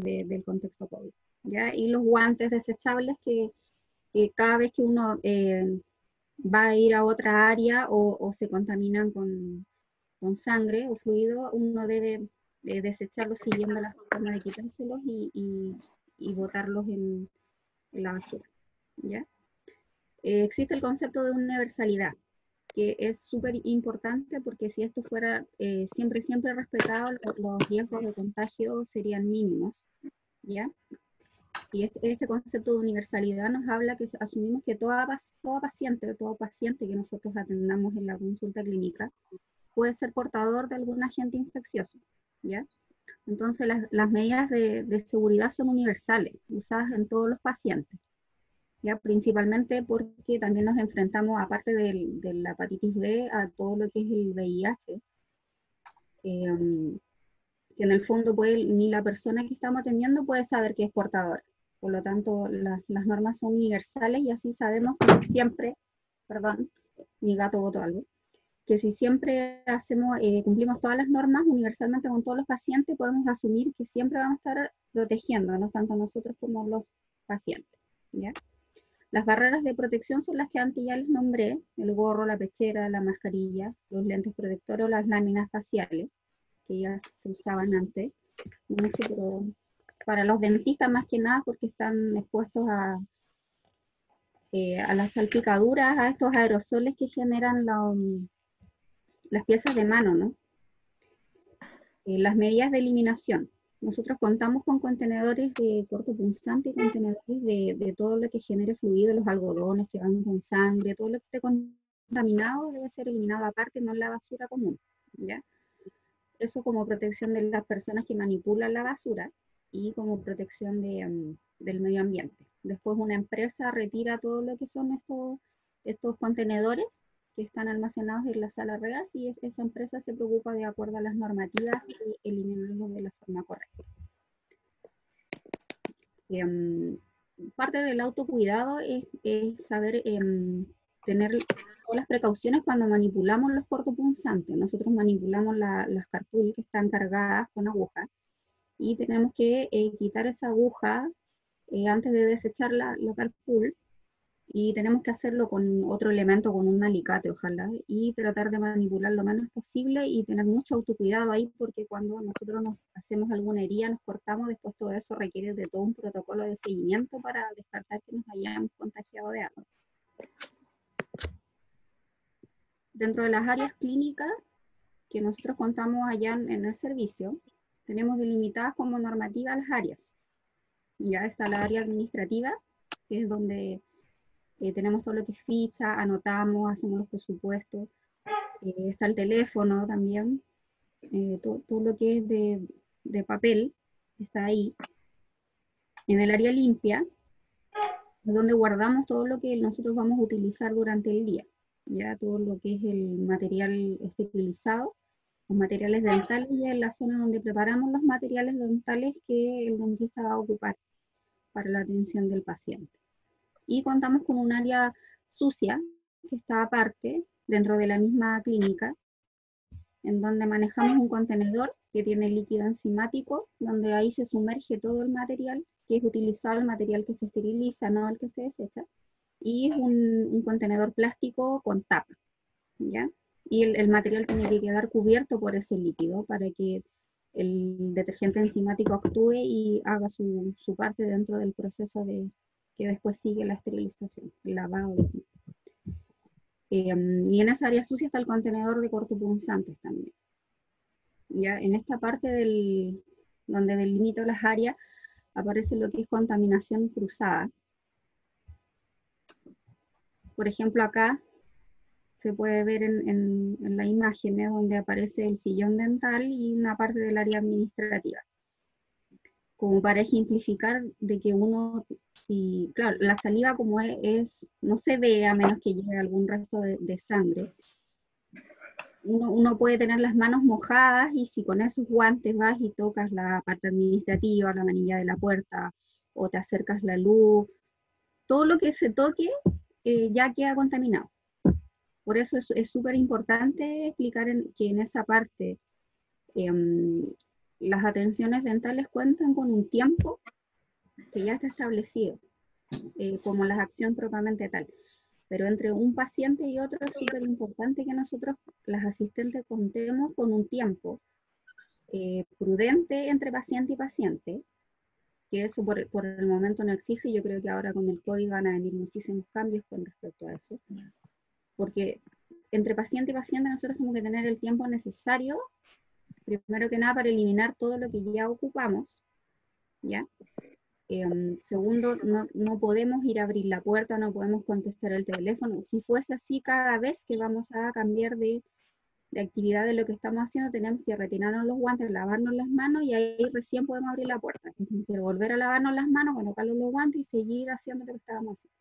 del contexto COVID. ¿ya? Y los guantes desechables que, cada vez que uno eh, va a ir a otra área o, se contaminan con, sangre o fluido, uno debe desecharlos siguiendo la forma de quitárselos y, botarlos en, en, la basura. ¿ya? Eh, existe el concepto de universalidad, que es súper importante porque si esto fuera eh, siempre, siempre respetado, los riesgos de contagio serían mínimos, ¿ya? Y este, este, concepto de universalidad nos habla que asumimos que toda, toda paciente, todo paciente que nosotros atendamos en la consulta clínica puede ser portador de algún agente infeccioso, ¿ya? Entonces las, las medidas de, de seguridad son universales, usadas en todos los pacientes principalmente porque también nos enfrentamos, aparte de la hepatitis B, a todo lo que es el VIH, em, que en el fondo puede, ni la persona que estamos atendiendo puede saber que es portadora. Por lo tanto, las normas son universales y así sabemos que siempre, perdón, mi gato votó algo, que si siempre hacemos, eh, cumplimos todas las normas universalmente con todos los pacientes, podemos asumir que siempre vamos a estar protegiendo, tanto nosotros como los pacientes. ¿ya? Las barreras de protección son las que antes ya les nombré, el gorro, la pechera, la mascarilla, los lentes protectores o las láminas faciales, que ya se usaban antes, para los dentistas más que nada porque están expuestos a, eh, las salpicaduras, a estos aerosoles que generan las piezas de mano, ¿no? Eh, las medidas de eliminación. Nosotros contamos con contenedores de corto punzante y contenedores de, todo lo que genere fluido, los algodones que van con sangre, todo lo que esté contaminado debe ser eliminado aparte, no en la basura común. ¿ya? Eso como protección de las personas que manipulan la basura y como protección de, mm, del medio ambiente. Después una empresa retira todo lo que son estos, estos contenedores que están almacenados en la sala REAS y esa empresa se preocupa de acuerdo a las normativas y eliminarlos de la forma correcta. Em, parte del autocuidado es, saber em, tener todas las precauciones cuando manipulamos los cortopunzantes. Nosotros manipulamos las carpul que están cargadas con aguja y tenemos que eh, quitar esa aguja eh, antes de desechar la, carpul y tenemos que hacerlo con otro elemento, con un alicate, ojalá, y tratar de manipular lo menos posible y tener mucho autocuidado ahí, porque cuando nosotros nos hacemos alguna herida, nos cortamos, después todo eso requiere de todo un protocolo de seguimiento para descartar que nos hayamos contagiado de algo. Dentro de las áreas clínicas que nosotros contamos allá en el servicio, tenemos delimitadas como normativa las áreas. Ya está la área administrativa, que es donde eh, tenemos todo lo que es ficha, anotamos, hacemos los presupuestos, eh, está el teléfono también, eh, todo, lo que es de, de, papel está ahí. En el área limpia es donde guardamos todo lo que nosotros vamos a utilizar durante el día, ya todo lo que es el material esterilizado, los materiales dentales y en la zona donde preparamos los materiales dentales que el dentista va a ocupar para la atención del paciente y contamos con un área sucia que está aparte dentro de la misma clínica, en donde manejamos un contenedor que tiene líquido enzimático, donde ahí se sumerge todo el material que es utilizado, el material que se esteriliza, no el que se desecha, y es un, contenedor plástico con tapa, ¿ya? Y el, material tiene que quedar cubierto por ese líquido para que el detergente enzimático actúe y haga su, su parte dentro del proceso de, que después sigue la esterilización, el lavado. Em, y en esa área sucia está el contenedor de cortopunzantes también. Ya en esta parte del, donde delimito las áreas aparece lo que es contaminación cruzada. Por ejemplo, acá se puede ver en, la imagen donde aparece el sillón dental y una parte del área administrativa como para ejemplificar de que uno, si, claro, la saliva como es, no se ve a menos que llegue algún resto de, sangre. Uno, uno, puede tener las manos mojadas y si con esos guantes vas y tocas la parte administrativa, la manilla de la puerta, o te acercas la luz, todo lo que se toque eh, ya queda contaminado. Por eso es súper importante explicar que en esa parte em, las atenciones dentales cuentan con un tiempo que ya está establecido, eh, como la acción propiamente tal. Pero entre un paciente y otro es súper importante que nosotros, las asistentes, contemos con un tiempo eh, prudente entre paciente y paciente, que eso por, por, el momento no existe. Yo creo que ahora con el COVID van a venir muchísimos cambios con respecto a eso. Porque entre paciente y paciente nosotros tenemos que tener el tiempo necesario, primero que nada, para eliminar todo lo que ya ocupamos, ¿ya? Em, segundo, no, no, podemos ir a abrir la puerta, no podemos contestar el teléfono. Si fuese así cada vez que vamos a cambiar de, de, actividad de lo que estamos haciendo, tenemos que retirarnos los guantes, lavarnos las manos y ahí recién podemos abrir la puerta. Pero volver a lavarnos las manos, colocarnos los guantes y seguir haciendo lo que estábamos haciendo.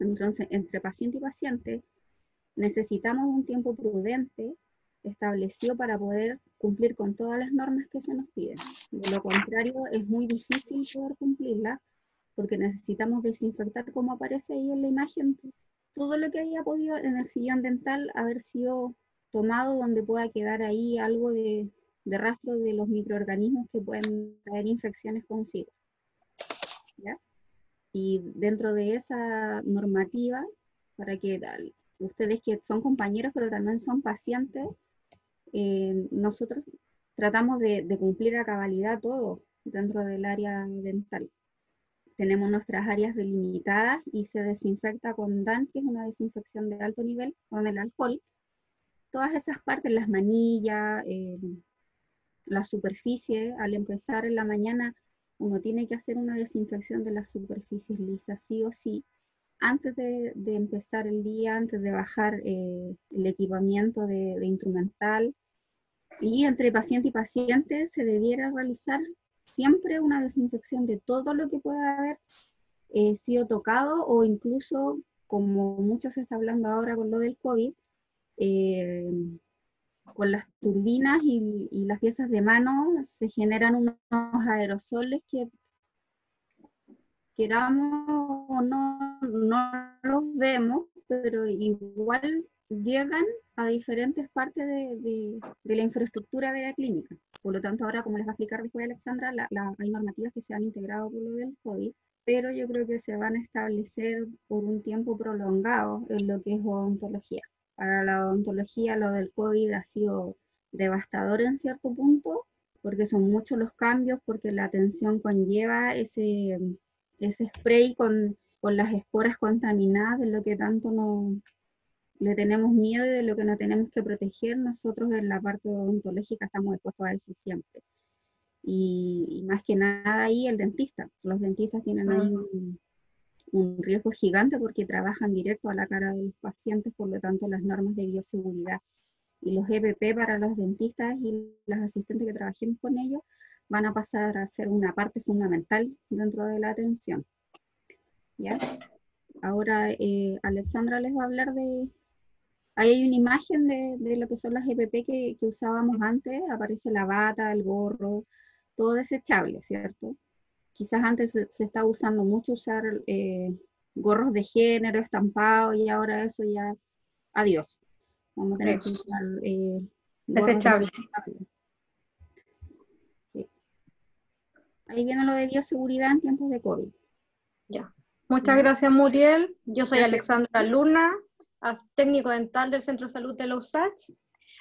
Entonces, entre paciente y paciente, necesitamos un tiempo prudente establecido para poder cumplir con todas las normas que se nos piden. De lo contrario, es muy difícil poder cumplirlas porque necesitamos desinfectar, como aparece ahí en la imagen, todo lo que haya podido en el sillón dental haber sido tomado donde pueda quedar ahí algo de, de rastro de los microorganismos que pueden traer infecciones consigo. ¿Ya? Y dentro de esa normativa, para que ustedes que son compañeros, pero también son pacientes, eh, nosotros tratamos de, cumplir a cabalidad todo dentro del área dental. Tenemos nuestras áreas delimitadas y se desinfecta con DAN, que es una desinfección de alto nivel, con el alcohol. Todas esas partes, las manillas, eh, la superficie, al empezar en la mañana, uno tiene que hacer una desinfección de las superficies lisas, sí o sí, antes de, empezar el día, antes de bajar eh, el equipamiento de, instrumental, y entre paciente y paciente se debiera realizar siempre una desinfección de todo lo que pueda haber eh, sido tocado o incluso, como mucho se está hablando ahora con lo del COVID, eh, con las turbinas y, las piezas de mano se generan unos aerosoles que queramos o no, no los vemos, pero igual llegan a diferentes partes de, de, la infraestructura de la clínica. Por lo tanto, ahora, como les va a explicar después Alexandra, la, hay normativas que se han integrado por lo del COVID, pero yo creo que se van a establecer por un tiempo prolongado en lo que es odontología. Para la odontología, lo del COVID ha sido devastador en cierto punto, porque son muchos los cambios, porque la atención conlleva ese, ese spray con, con las esporas contaminadas, de lo que tanto no, le tenemos miedo y de lo que no tenemos que proteger, nosotros en la parte odontológica estamos expuestos a eso siempre. Y, más que nada ahí el dentista. Los dentistas tienen ahí un, un, riesgo gigante porque trabajan directo a la cara de los pacientes, por lo tanto las normas de bioseguridad y los EPP para los dentistas y las asistentes que trabajemos con ellos van a pasar a ser una parte fundamental dentro de la atención. ¿Ya? Ahora eh, Alexandra les va a hablar de, Ahí hay una imagen de, lo que son las EPP que, usábamos antes, aparece la bata, el gorro, todo desechable, ¿cierto? Quizás antes se, estaba usando mucho usar eh, gorros de género, estampados, y ahora eso ya, adiós. Vamos a tener que usar eh, desechable. Ahí viene lo de bioseguridad en tiempos de COVID. Ya. Muchas gracias, Muriel. Yo soy Alexandra Luna, técnico dental del Centro de Salud de los USACH.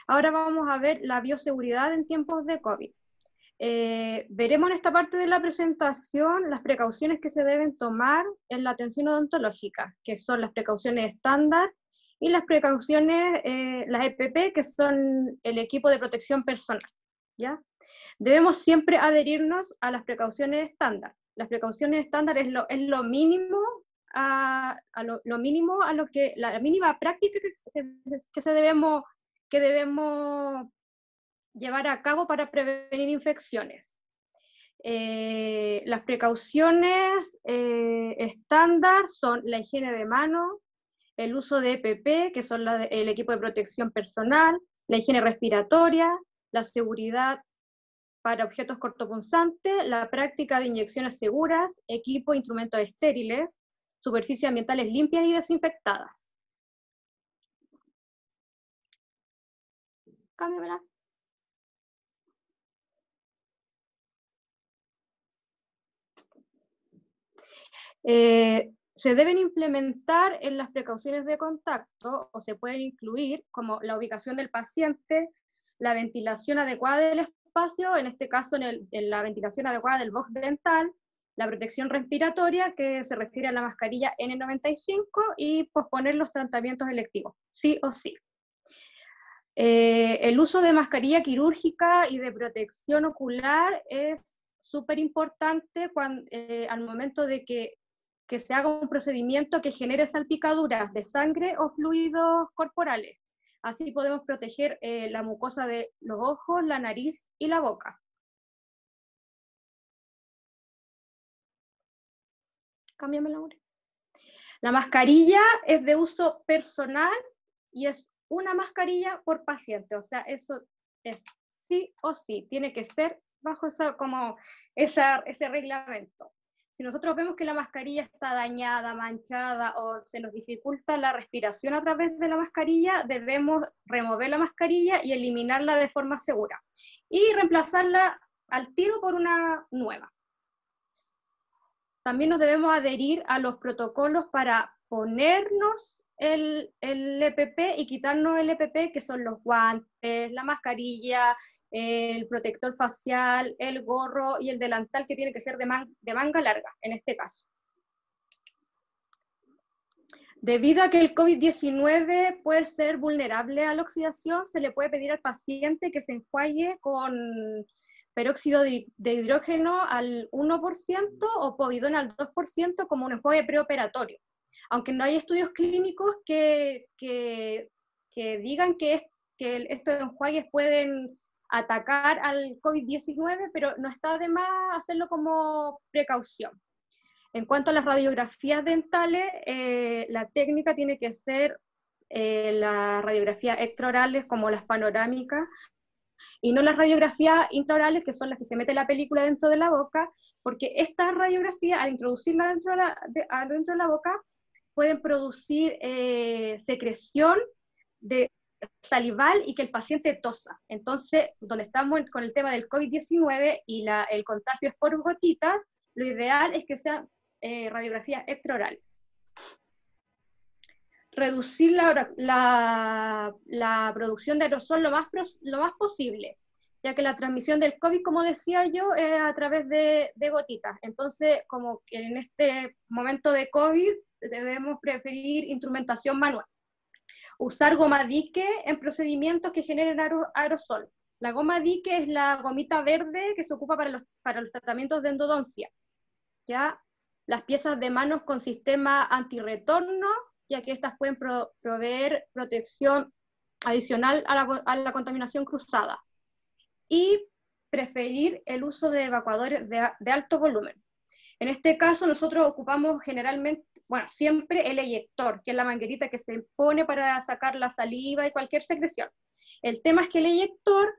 Ahora vamos a ver la bioseguridad en tiempos de COVID. Eh, veremos en esta parte de la presentación las precauciones que se deben tomar en la atención odontológica, que son las precauciones estándar y las precauciones, eh, las EPP, que son el equipo de protección personal. ¿ya? Debemos siempre adherirnos a las precauciones estándar. Las precauciones estándar es lo, es lo mínimo a, lo, mínimo, a lo que, la mínima práctica que, que, se debemos, que debemos llevar a cabo para prevenir infecciones. Eh, las precauciones eh, estándar son la higiene de mano, el uso de EPP, que son el equipo de protección personal, la higiene respiratoria, la seguridad para objetos cortopunzantes, la práctica de inyecciones seguras, equipo e instrumentos estériles, superficies ambientales limpias y desinfectadas. Eh, se deben implementar en las precauciones de contacto o se pueden incluir como la ubicación del paciente, la ventilación adecuada del espacio, en este caso en, en la ventilación adecuada del box dental, la protección respiratoria, que se refiere a la mascarilla N95, y posponer los tratamientos electivos, sí o sí. Eh, el uso de mascarilla quirúrgica y de protección ocular es súper importante eh, al momento de que, que, se haga un procedimiento que genere salpicaduras de sangre o fluidos corporales. Así podemos proteger eh, la mucosa de los ojos, la nariz y la boca. Cámbiame la La mascarilla es de uso personal y es una mascarilla por paciente, o sea, eso es sí o sí, tiene que ser bajo esa, como esa, ese reglamento. Si nosotros vemos que la mascarilla está dañada, manchada o se nos dificulta la respiración a través de la mascarilla, debemos remover la mascarilla y eliminarla de forma segura y reemplazarla al tiro por una nueva. También nos debemos adherir a los protocolos para ponernos el, el EPP y quitarnos el EPP, que son los guantes, la mascarilla, el protector facial, el gorro y el delantal que tiene que ser de, de manga larga, en este caso. Debido a que el COVID-19 puede ser vulnerable a la oxidación, se le puede pedir al paciente que se enjuague con peróxido de, hidrógeno al 1% o povidona al 2% como un enjuague preoperatorio aunque no hay estudios clínicos que, que, digan que, que estos enjuagues pueden atacar al COVID-19, pero no está de más hacerlo como precaución. En cuanto a las radiografías dentales, eh, la técnica tiene que ser eh, las radiografías extraorales como las panorámicas y no las radiografías intraorales, que son las que se mete la película dentro de la boca, porque esta radiografía, al introducirla dentro dentro de la boca, pueden producir eh, secreción de salival y que el paciente tosa. Entonces, donde estamos con el tema del COVID-19 y la, el contagio es por gotitas, lo ideal es que sean eh, radiografías extraorales. Reducir la, la, la, producción de aerosol lo más, lo más posible, ya que la transmisión del COVID, como decía yo, es a través de, de gotitas. Entonces, como en este momento de COVID, debemos preferir instrumentación manual. Usar goma dique en procedimientos que generen aerosol. La goma dique es la gomita verde que se ocupa para los, para los tratamientos de endodoncia. ¿ya? Las piezas de manos con sistema antirretorno, ya que estas pueden proveer protección adicional a la, contaminación cruzada. Y preferir el uso de evacuadores de, alto volumen. En este caso, nosotros ocupamos generalmente bueno, siempre el eyector, que es la manguerita que se pone para sacar la saliva y cualquier secreción. El tema es que el eyector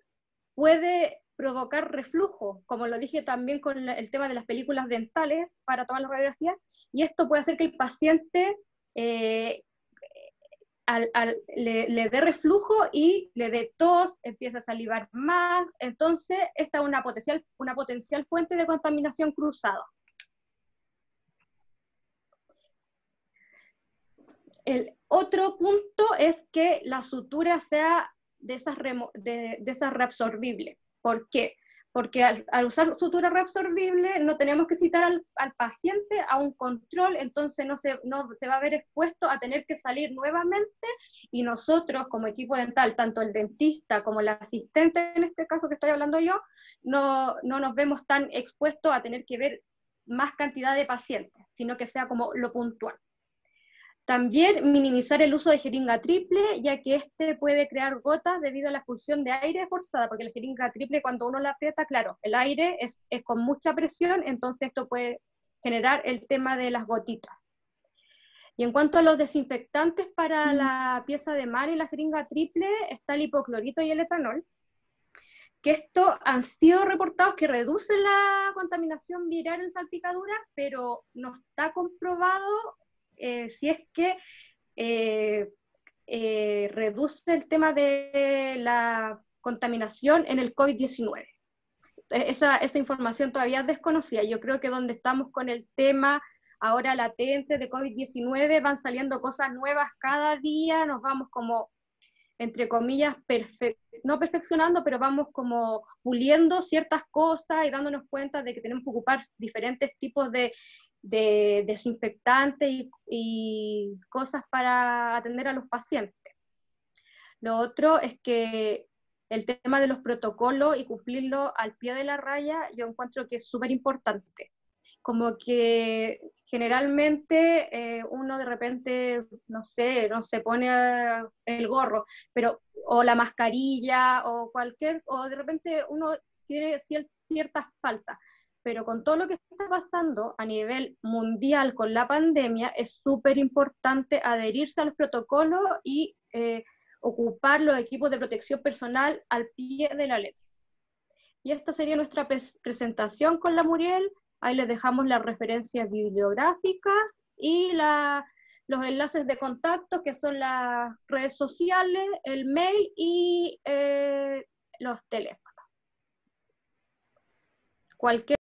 puede provocar reflujo, como lo dije también con el tema de las películas dentales para tomar la radiografía, y esto puede hacer que el paciente eh, le, dé reflujo y le dé tos, empieza a salivar más, entonces esta es una potencial, una potencial fuente de contaminación cruzada. El otro punto es que la sutura sea de esas, de, reabsorbibles. ¿Por qué? Porque al, usar sutura reabsorbible no tenemos que citar al, paciente a un control, entonces no se, no se va a ver expuesto a tener que salir nuevamente y nosotros como equipo dental, tanto el dentista como el asistente en este caso que estoy hablando yo, no, no nos vemos tan expuestos a tener que ver más cantidad de pacientes, sino que sea como lo puntual. También minimizar el uso de jeringa triple, ya que este puede crear gotas debido a la expulsión de aire forzada, porque la jeringa triple cuando uno la aprieta, claro, el aire es, con mucha presión, entonces esto puede generar el tema de las gotitas. Y en cuanto a los desinfectantes para mm. la pieza de mar y la jeringa triple, está el hipoclorito y el etanol, que esto han sido reportados que reducen la contaminación viral en salpicaduras, pero no está comprobado eh, si es que eh, eh, reduce el tema de la contaminación en el COVID-19. Esa, esa, información todavía es desconocida. Yo creo que donde estamos con el tema ahora latentes de COVID-19, van saliendo cosas nuevas cada día, nos vamos como, entre comillas, no perfeccionando, pero vamos como puliendo ciertas cosas y dándonos cuenta de que tenemos que ocupar diferentes tipos de, desinfectantes y, y cosas para atender a los pacientes. Lo otro es que el tema de los protocolos y cumplirlo al pie de la raya, yo encuentro que es súper importante. Como que generalmente eh, uno de repente, no sé, no se pone el gorro, pero o la mascarilla o cualquier, o de repente uno tiene ciertas faltas, pero con todo lo que está pasando a nivel mundial con la pandemia, es súper importante adherirse a los protocolos y eh, ocupar los equipos de protección personal al pie de la letra. Y esta sería nuestra presentación con la Muriel. Ahí les dejamos las referencias bibliográficas y los enlaces de contacto, que son las redes sociales, el mail y eh, los teléfonos. Cualquier